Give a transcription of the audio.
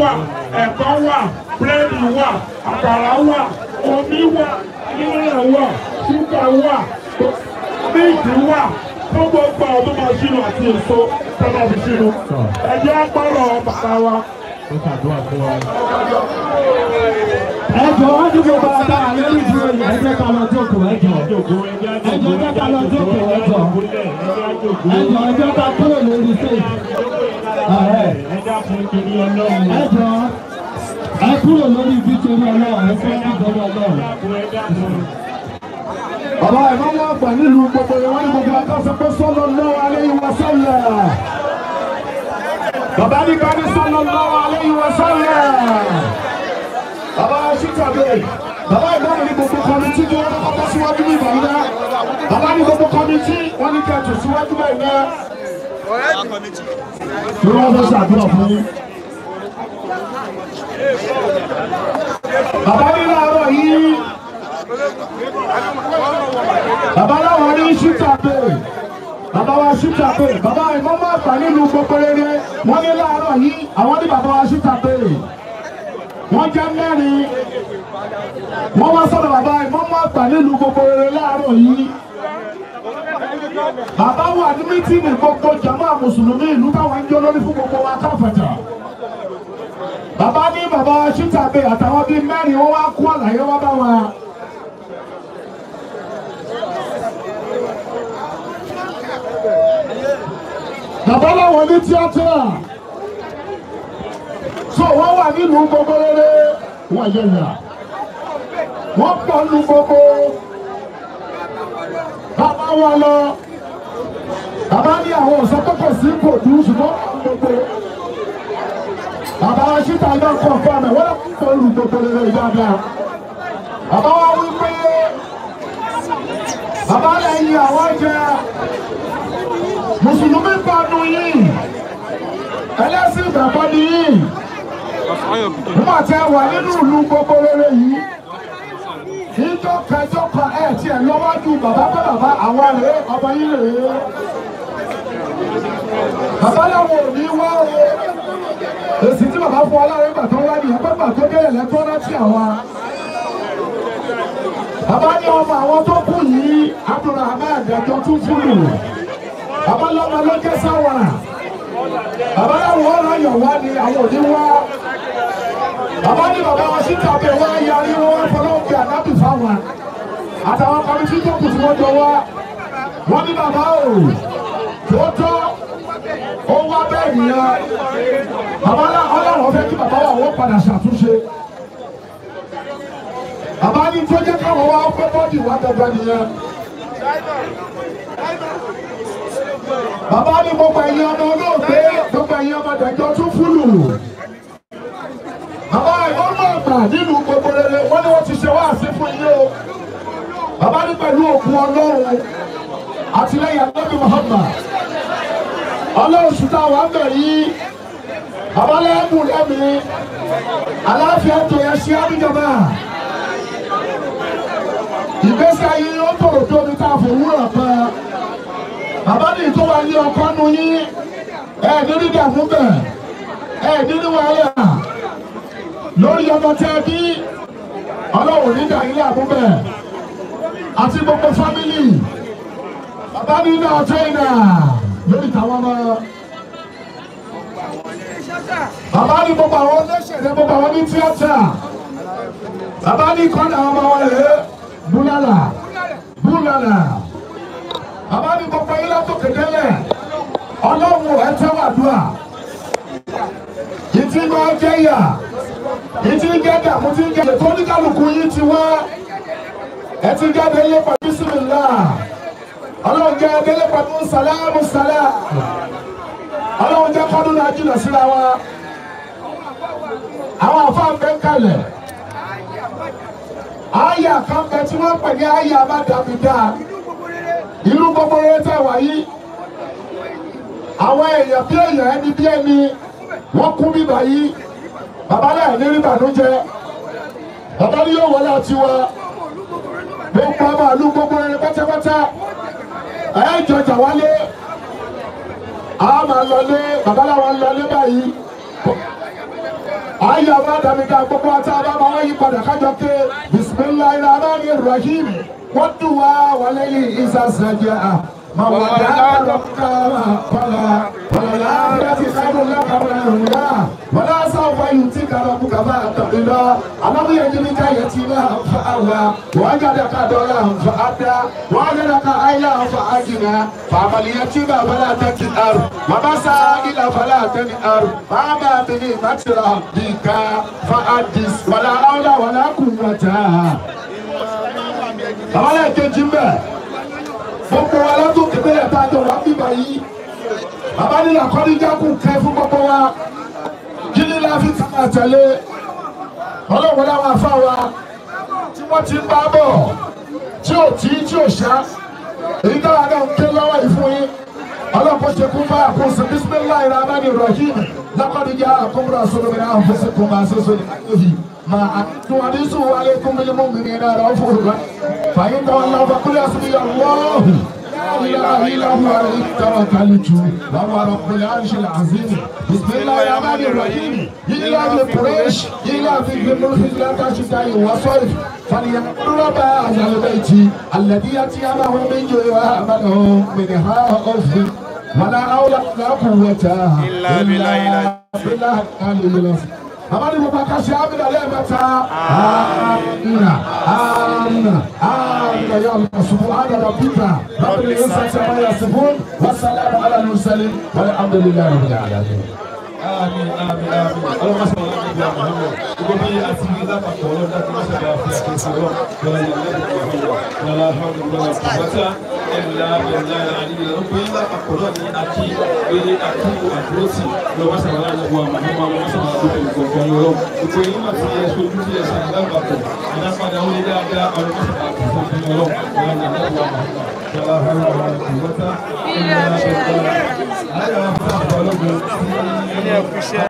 wà ẹ̀pà wà búrẹ́dì wà àkàrà wà omi wà rírẹ̀ wà ṣúgà wà míìkì wà gbogbo ọdún máa ṣínú àti èso tọ́lá fi ṣínú ẹ̀jẹ̀ apárọ̀ bàbá wa. Ẹ jọ̀ọ́ wá dúró bá a dára ìdúró yìí. Ẹ jẹ́ ká jókòó ẹ jọ̀ọ́. Ẹ jọ̀ọ́ ẹ jókòó ẹ jọ̀ọ́. Ẹ jọ̀ọ́ ẹ jẹ́ ká kúrò lórí stage ẹ jọ ẹ kúrò lórí ibi torí ọlọ́run ẹ fẹ́ ní ìjọba ọlọ́run. bàbá ẹ̀ máa ń wá gbà nílùú gbogbo ìwé ní gbogbo àtọ́sọ pé sọ́lọ́ lọ́wọ́ alẹ́ yìí wá sọ́lẹ̀. bàbá ní ká ní sọ́lọ́ lọ́wọ́ alẹ́ yìí wá sọ́lẹ̀. bàbá ṣítàbẹ̀ bàbá ìbára ní gbogbo kọ́mítì tí wọ́n kọ́kọ́ síwájú ní ìbàdàn bàbá ní gbogbo kọ́mítì wọ́n ní kẹ́ẹ̀tù lórí wọn tó ṣàdúrà fún yín. bàbá mi láàárọ̀ yìí bàbá láwọn ní ṣúta pé bàbá wa ṣúta pé bàbá ìmọ̀mọ́ àgbà nílùú Kòkòrèrè wọ́n ní láàárọ̀ yìí àwọn ní bàbá wa ṣúta pé wọ́n jẹ́ mẹ́rin wọ́n wá sọ̀rọ̀ bàbá ìmọ̀mọ́ àgbà nílùú Kòkòrèrè láàárọ̀ yìí bàbá wa ní mítìnì gbogbo jàmọ́ mùsùlùmí ìlú táwọn ń jó lórí fún gbogbo wa káfàjà bàbá ní bàbá ṣítàbẹ àtàwọn bíi mẹ́rin wọn wá kú àlàyé wá bá wa. bàbá láwọn ní tíátírà so wọ́n wà nílùú gbogbo rere wọ́n yẹ̀yà wọ́n pọ̀ lu gbogbo bàbá wa lọ bàbá ní àwọn ọ̀sán tó kọ̀ sí kò dùn ṣùgbọ́n gbogbo bàbá wa ṣíta iná kọ̀ fún àmì wọ́n lọ́kùn tó lù gbogbo lórí dáadáa bàbá wa wí pé bàbá lẹ́yìn àwọn jẹ mùsùlùmí gbanu yìí ẹlẹ́sìn ìgbàgbọ́ ni yìí nígbà tí ẹ wà nínú ìlú gbogbo lórí yìí níjọ́ kẹjọ́ kan ẹ̀ tiẹ̀ lọ́wọ́dún bàbá bá bàbá àwọn rèé ọmọ yìí rèé bàbá làwọn ò wá o èsì tí bàbá fún wa láàrin gbà tó wá ní ẹgbẹ́ gbà tó bẹ̀rẹ̀ lẹ́tọ́ láti àwa bàbá ní ọmọ àwọn tó kù yìí Abdulrahman ẹjọ tún fúlù bàbá lọmọ ló jẹ sáwàrà bàbá làwọn ọ̀rọ̀ yọ wá ní àwọn òní wá bàbá ní bàbá wa síta bẹ wá yarí wọn fọlọ́ọ̀gbẹ ànábì fáwọn àtàwọn kọmíṣí tó kù tí wọ́n jọ wá wọ́n ní bàbá o tó tọ́ nìyẹn bàbá náà ọlọ́run fẹ́ kí bàbá wà tó jẹ́ káwọn ọmọ olóògbé tún fúlù bàbá ìgbọ́nmọ̀ àgbà nínú gbogbo rere wọ́n ní wọ́n ti ṣe wáàsí fún yín o bàbá ní pẹ̀lú òkú ọlọ́run àtìlẹ́yìn àgbẹ̀bí Muhammad ọlọ́run ṣùtá wà bẹ̀ yìí babalẹ́kù lẹ́mi aláfíà tó yẹ sí àdìjọba ìgbésí ayé ó tòrò tóbi tá a fòwúrọ̀ pẹ́ bàbá ní tó wà ní ọkọ nu yín ẹ nínú ìdààmú bẹ̀ ẹ nínú wàhálà lórí ọmọ tẹ bí ọlọ́run nígbà ilé àbúbẹ̀ àti gbogbo fámìlì bàbá nínú ọjọ́ ìnáà lórí tàwọn ọmọ bàbá ní gbogbo àwọn olóṣèlú gbogbo àwọn ní tíátà bàbá ní kọ́ni àwọn ọmọ wọn rèé búlálà búlálà bàbá ní gbogbo yín látòkè délẹ̀ ọlọ́run ẹ tẹ́wà dùà yìí ti máa jẹ́ yà yìí ti jẹ́ dààmú ti jẹ́ tó ní kálukú yìí ti wá ẹ ti jáde yé pẹ̀lú sílẹ̀ náà ọlọ́run jẹ́ délé pẹ̀lú sàlámù sàlá ọlọ́run jẹ́ kọ́dún náà jìnnà síra wa àwọn àfáà bẹ́ẹ̀ kalẹ̀ àyà kan bẹ tí wọ́n pè ní àyà abádàmídà ìlú gbogbo rẹ tẹ̀ wáyé àwọn èèyàn bí èèyàn ẹni bí ẹni wọ́n kú bíbá yìí bàbá náà ní rí bànújẹ́ bàbá ní yóò wọlé àti wa gbogbo ọmọ àlú gbogbo rẹ pátápátá ẹ jọjà wálé a máa lọlé babaláwa ń lọlé báyìí ayé àwọn àdàmìkà gbogbo àti àbámọ wọn yí padà kájọ pé bisimilahi rahman rahim wọn dùn wá wálé ní isa sàjẹ à màwàdà rọkà kọlà kọlà láàbẹ ti sábà lápá wọn kama kabila alamu yajibika yatima fa'awa wajadaka dola fa'ada wajadaka aila fa'ajina fa'amali yatima fala takiar mabasa ila fala taniar fa'ama bini matira bika fa'adis wala awla wala kuwata babalẹ̀ kejì mbẹ̀ gbogbo wa látò kébélé tájọ wà bíbá yìí baba nílò àkọ́díjà kù kẹ́ fún gbogbo wa kí ni láfi àtẹ̀lé ọlọ́run láwọn afá tí wọ́n ti ń bá bọ̀ tí ò tí tí ò ṣá èyí táwa náà ń ké lọ́wọ́ yìí fún yín ọlọ́run kò ṣe kún fáyà kún sí bisimilayi rahman rahim lakọ́díjà àkómúra sọ́dọ̀mìnira àfẹsẹ̀kùn máa ṣe sọ́dọ̀ àyẹ̀yìn. ما تحدثوا عليكم بالمؤمنين رؤوف رحيم فإن تولوا فقل حسبي الله لا إله إلا هو عليه توكلت وهو رب العرش العظيم بسم الله الرحمن الرحيم يلعب لقريش يلعب للملك لا تشتري وصرف فلينظر هذا البيت الذي يتيمه من جوع وامنه من خوف ولا حول ولا قوة إلا بالله بالله العلي العظيم Amadi Bubaka Shabila Lemata. Amina. Amina. Amina. Ya Allah. Subhana Rabbika. Rabbil Izzati Amma Yasifun. Wassalamu ala al-Mursalin. Walhamdulillahi Rabbil Alamin. àmín àmín àmín ọlọ́mọṣẹ́ wọn láti di àmì lọ́wọ́ gbogbo bí a ti rí lápapọ̀ ọlọ́dún láti máa ṣẹlẹ̀ àfi àkẹ́sì lọ́wọ́ lọ́la lọ́la lọ́la kàbátà ẹ̀la ẹ̀la àdìyẹ gbogbo yín lápapọ̀ náà ní àti eré àti àdúrótì lọ́mọṣẹ́ wọn láti wọ àmì lọ́wọ́ lọ́mọṣẹ́ wọn láti bẹ̀rẹ̀ gbọ̀ngàn lọ́wọ́ gbogbo yín máa ti yẹ sojú sí ẹ̀sẹ̀ lápapọ̀ àdápadà ó lé dáadáa ọlọ́mọṣẹ́ wọn láti fún mi lọ́wọ́ lọ́la lọ́la ẹ kú iṣẹ́.